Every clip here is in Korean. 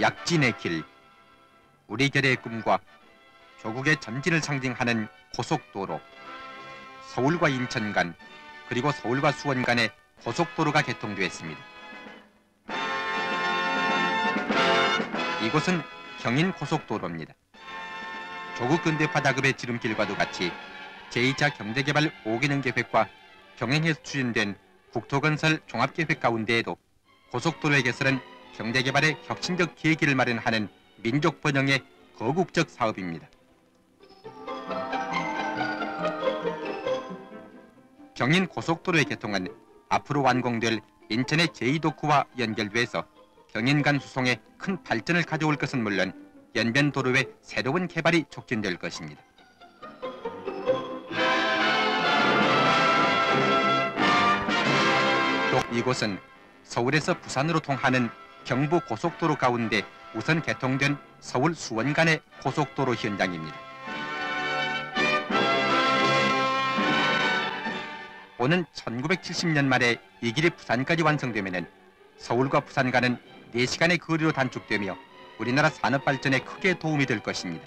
약진의 길, 우리 결의 꿈과 조국의 전진을 상징하는 고속도로, 서울과 인천 간 그리고 서울과 수원 간의 고속도로가 개통되었습니다. 이곳은 경인 고속도로입니다. 조국 근대화 작업의 지름길과도 같이 제2차 경제개발 5기능 계획과 경행해서 추진된 국토건설 종합계획 가운데에도 고속도로의 개설은 경제개발의 혁신적 계기를 마련하는 민족 번영의 거국적 사업입니다. 경인 고속도로의 개통은 앞으로 완공될 인천의 제2도쿠와 연결돼서 경인 간 수송에 큰 발전을 가져올 것은 물론 연변 도로의 새로운 개발이 촉진될 것입니다. 또 이곳은 서울에서 부산으로 통하는 경부 고속도로 가운데 우선 개통된 서울 수원 간의 고속도로 현장입니다. 오는 1970년 말에 이 길이 부산까지 완성되면 서울과 부산 간은 4시간의 거리로 단축되며 우리나라 산업 발전에 크게 도움이 될 것입니다.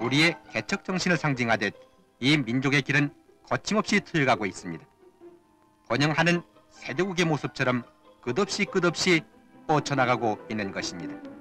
우리의 개척 정신을 상징하듯 이 민족의 길은 거침없이 틀어가고 있습니다. 번영하는 세조국의 모습처럼 끝없이 끝없이 뻗쳐나가고 있는 것입니다.